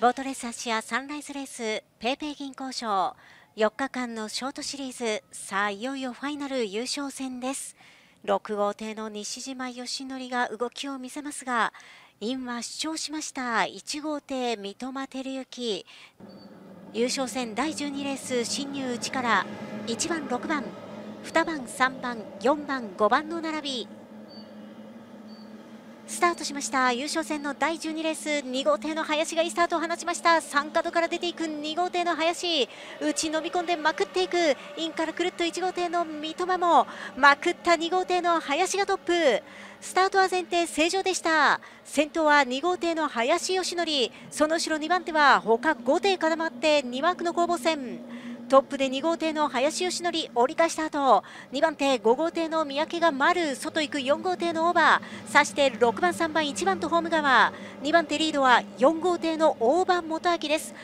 ボートレースアシアサンライズレースペイペイ銀行賞。4日間のショートシリーズ。さあいよいよファイナル優勝戦です。6号艇の西島義則が動きを見せますがインは主張しました。1号艇三笘照之。優勝戦第12レース進入内から1番6番2番3番4番5番の並び。スタートしました。優勝戦の第12レース。2号艇の林がいいスタートを放ちました。3角から出ていく。2号艇の林。内飲み込んでまくっていく。インからくるっと1号艇の三笘も。まくった2号艇の林がトップ。スタートは前提正常でした。先頭は2号艇の林義則。その後ろ2番手は他5艇固まって2枠の攻防戦。トップで2号艇の林義則。折り返した後。2番手5号艇の三宅が丸外行く4号艇のオーバー。そして6番3番1番とホーム側。2番手リードは4号艇の大番元明です。